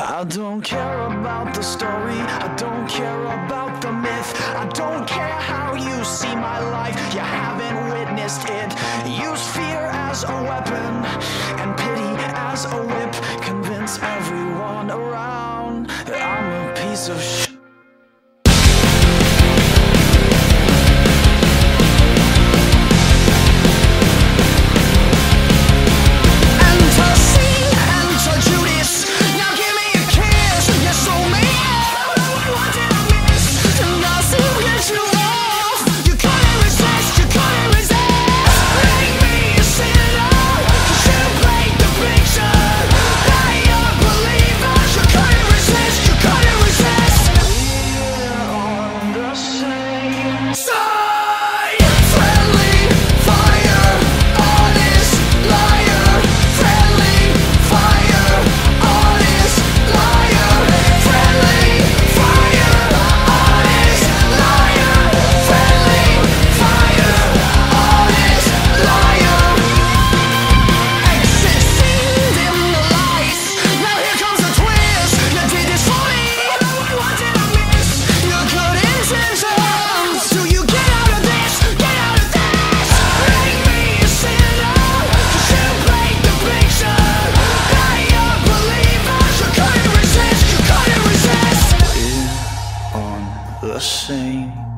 I don't care about the story, I don't care about the myth. I don't care how you see my life, you haven't witnessed it. Use fear as a weapon and pity as a whip. Convince everyone around that I'm a piece of shit. the same.